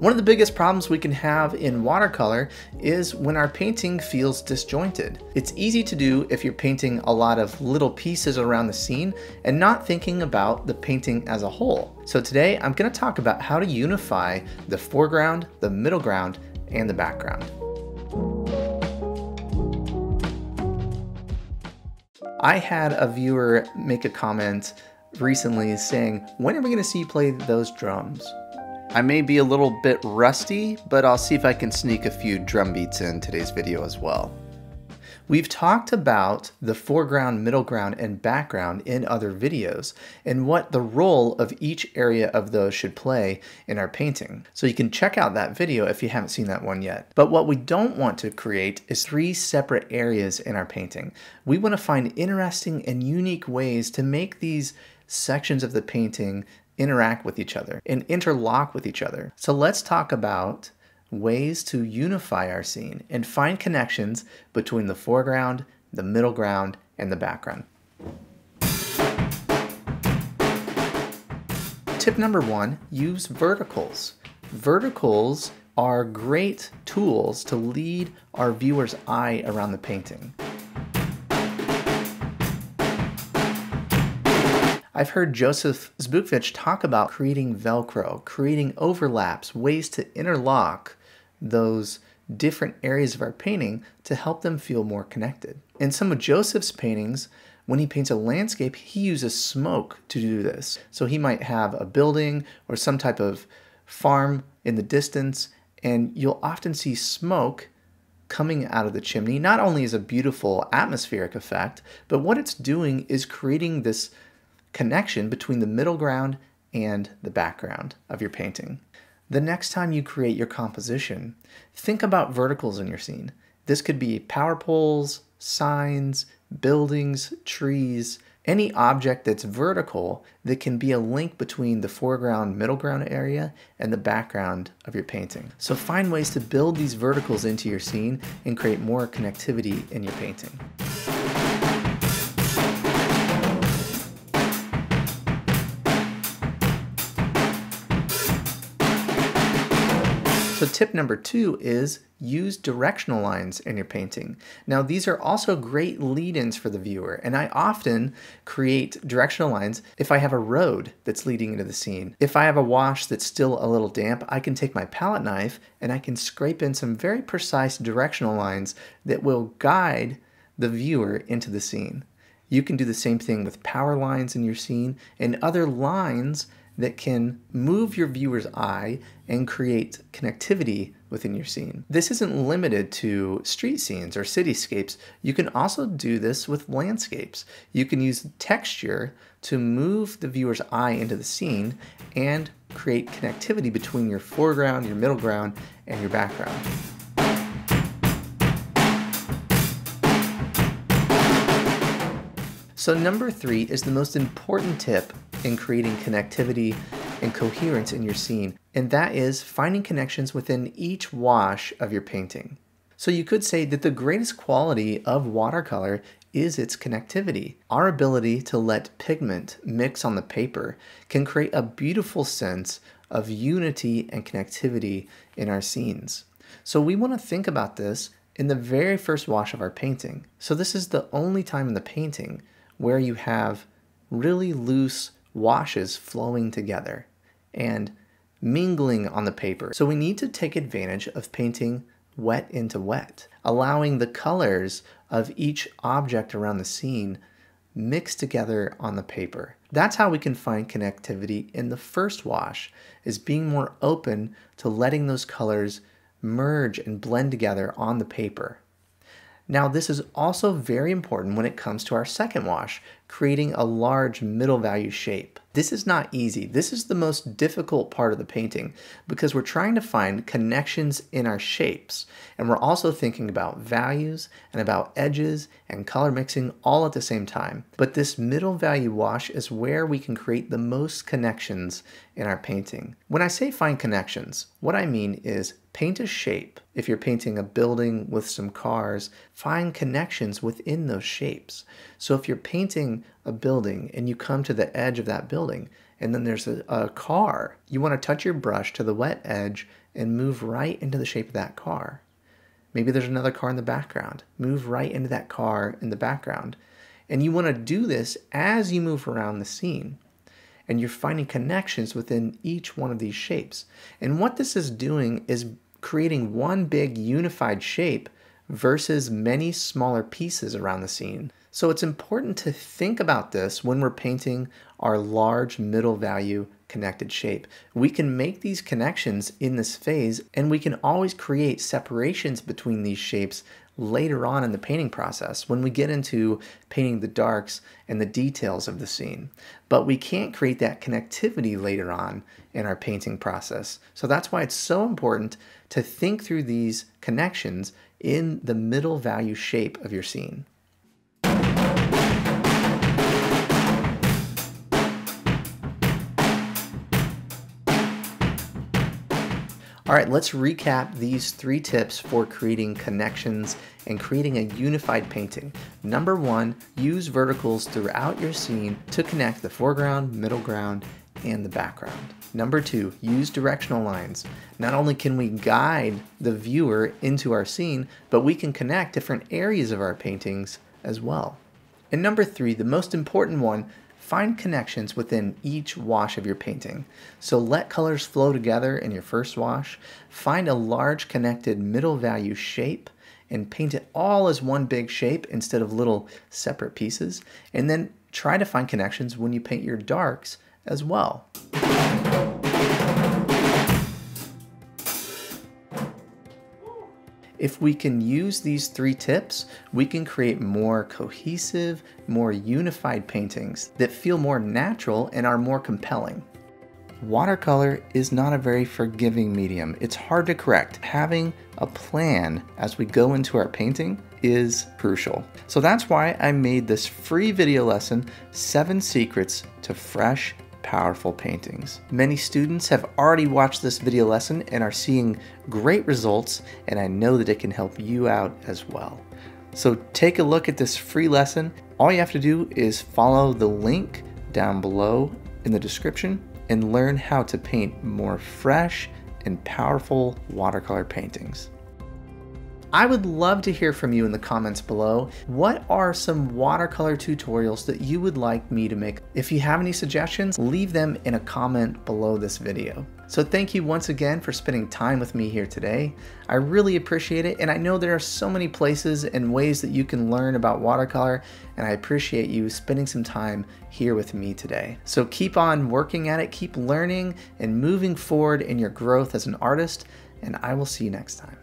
One of the biggest problems we can have in watercolor is when our painting feels disjointed. It's easy to do if you're painting a lot of little pieces around the scene and not thinking about the painting as a whole. So today I'm going to talk about how to unify the foreground, the middle ground, and the background. I had a viewer make a comment recently saying, when are we going to see you play those drums? I may be a little bit rusty, but I'll see if I can sneak a few drum beats in today's video as well. We've talked about the foreground, middle ground, and background in other videos and what the role of each area of those should play in our painting. So you can check out that video if you haven't seen that one yet. But what we don't want to create is three separate areas in our painting. We want to find interesting and unique ways to make these sections of the painting interact with each other and interlock with each other. So let's talk about ways to unify our scene and find connections between the foreground, the middle ground, and the background. Tip number one, use verticals. Verticals are great tools to lead our viewer's eye around the painting. I've heard Joseph Zbukvic talk about creating Velcro, creating overlaps, ways to interlock those different areas of our painting to help them feel more connected. In some of Joseph's paintings, when he paints a landscape, he uses smoke to do this. So he might have a building or some type of farm in the distance, and you'll often see smoke coming out of the chimney, not only as a beautiful atmospheric effect, but what it's doing is creating this connection between the middle ground and the background of your painting. The next time you create your composition, think about verticals in your scene. This could be power poles, signs, buildings, trees, any object that's vertical that can be a link between the foreground, middle ground area and the background of your painting. So find ways to build these verticals into your scene and create more connectivity in your painting. So tip number two is use directional lines in your painting. Now these are also great lead-ins for the viewer and I often create directional lines if I have a road that's leading into the scene. If I have a wash that's still a little damp, I can take my palette knife and I can scrape in some very precise directional lines that will guide the viewer into the scene. You can do the same thing with power lines in your scene and other lines that can move your viewer's eye and create connectivity within your scene. This isn't limited to street scenes or cityscapes. You can also do this with landscapes. You can use texture to move the viewer's eye into the scene and create connectivity between your foreground, your middle ground, and your background. So number three is the most important tip in creating connectivity and coherence in your scene, and that is finding connections within each wash of your painting. So you could say that the greatest quality of watercolor is its connectivity. Our ability to let pigment mix on the paper can create a beautiful sense of unity and connectivity in our scenes. So we want to think about this in the very first wash of our painting. So this is the only time in the painting where you have really loose washes flowing together and mingling on the paper. So we need to take advantage of painting wet into wet, allowing the colors of each object around the scene mixed together on the paper. That's how we can find connectivity in the first wash, is being more open to letting those colors merge and blend together on the paper. Now this is also very important when it comes to our second wash, creating a large middle value shape. This is not easy. This is the most difficult part of the painting because we're trying to find connections in our shapes. And we're also thinking about values and about edges and color mixing all at the same time. But this middle value wash is where we can create the most connections in our painting. When I say find connections, what I mean is paint a shape. If you're painting a building with some cars, find connections within those shapes. So if you're painting a building and you come to the edge of that building and then there's a, a car, you want to touch your brush to the wet edge and move right into the shape of that car. Maybe there's another car in the background. Move right into that car in the background. And you want to do this as you move around the scene. And you're finding connections within each one of these shapes. And what this is doing is creating one big unified shape versus many smaller pieces around the scene. So it's important to think about this when we're painting our large middle value connected shape. We can make these connections in this phase and we can always create separations between these shapes later on in the painting process when we get into painting the darks and the details of the scene. But we can't create that connectivity later on in our painting process. So that's why it's so important to think through these connections in the middle value shape of your scene. All right, let's recap these three tips for creating connections and creating a unified painting. Number one, use verticals throughout your scene to connect the foreground, middle ground, and the background. Number two, use directional lines. Not only can we guide the viewer into our scene, but we can connect different areas of our paintings as well. And number three, the most important one, Find connections within each wash of your painting. So let colors flow together in your first wash. Find a large connected middle value shape and paint it all as one big shape instead of little separate pieces. And then try to find connections when you paint your darks as well. If we can use these three tips, we can create more cohesive, more unified paintings that feel more natural and are more compelling. Watercolor is not a very forgiving medium. It's hard to correct. Having a plan as we go into our painting is crucial. So that's why I made this free video lesson, Seven Secrets to Fresh powerful paintings. Many students have already watched this video lesson and are seeing great results, and I know that it can help you out as well. So take a look at this free lesson. All you have to do is follow the link down below in the description and learn how to paint more fresh and powerful watercolor paintings. I would love to hear from you in the comments below. What are some watercolor tutorials that you would like me to make? If you have any suggestions, leave them in a comment below this video. So thank you once again for spending time with me here today. I really appreciate it and I know there are so many places and ways that you can learn about watercolor and I appreciate you spending some time here with me today. So keep on working at it, keep learning and moving forward in your growth as an artist and I will see you next time.